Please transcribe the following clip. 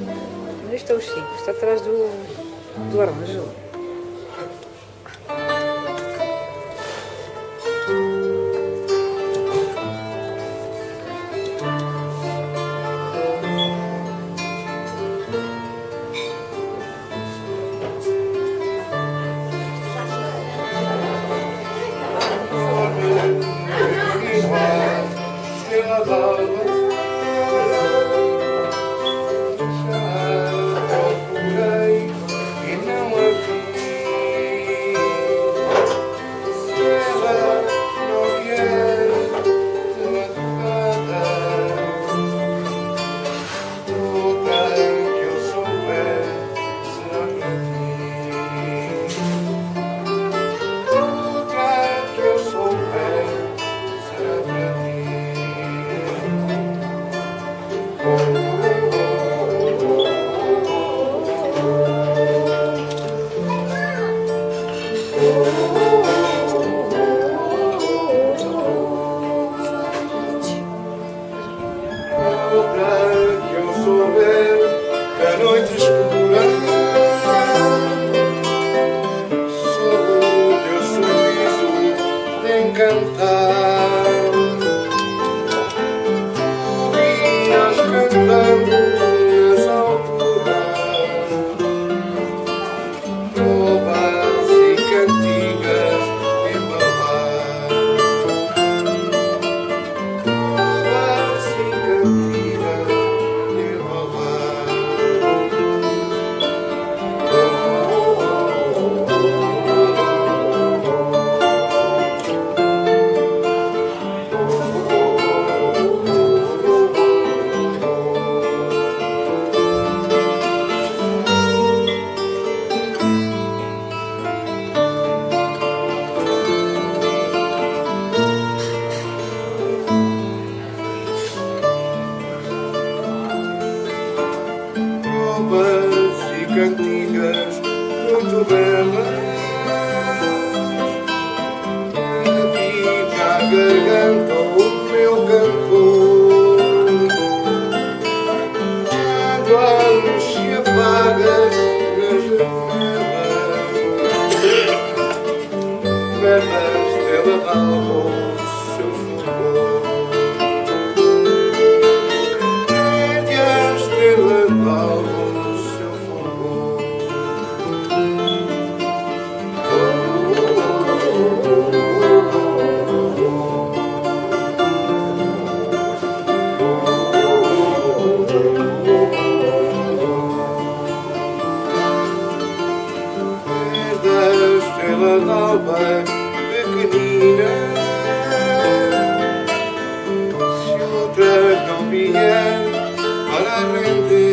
Mas isto é o Chico, está atrás do, do arranjo. cantar. tropas e cantigas muito belas. A na garganta o meu cantor, quando a luz se apaga nas janelas, pernas dela alvo. Si otra no viene a la gente